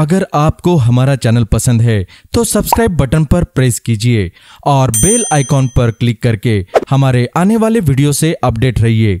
अगर आपको हमारा चैनल पसंद है तो सब्सक्राइब बटन पर प्रेस कीजिए और बेल आइकॉन पर क्लिक करके हमारे आने वाले वीडियो से अपडेट रहिए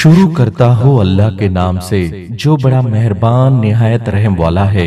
शुरू करता हो अल्लाह के नाम से जो बड़ा मेहरबान निहायत रहम वाला है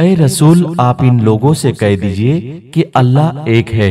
अय रसूल आप इन लोगों से कह दीजिए कि अल्लाह एक है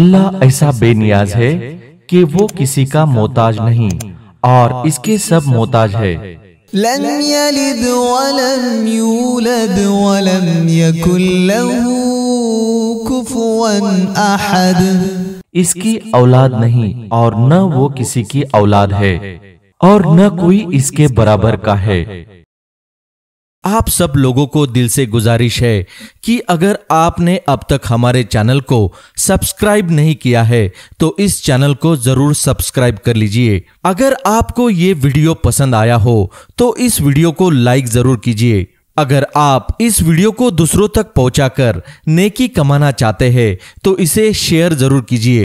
अल्लाह ऐसा बेनियाज है कि वो किसी का मोहताज नहीं और इसके सब मोहताज है। इसकी औलाद नहीं और न वो किसी की औलाद है। और न कोई इसके बराबर का है। आप सब लोगों को दिल से गुजारिश है कि अगर आपने अब तक हमारे चैनल को सब्सक्राइब नहीं किया है तो इस चैनल को ज़रूर सब्सक्राइब कर लीजिए। अगर आपको ये वीडियो पसंद आया हो तो इस वीडियो को लाइक ज़रूर कीजिए। अगर आप इस वीडियो को दूसरों तक पहुंचाकर नेकी कमाना चाहते हैं तो इसे शेयर ज़रूर कीजिए।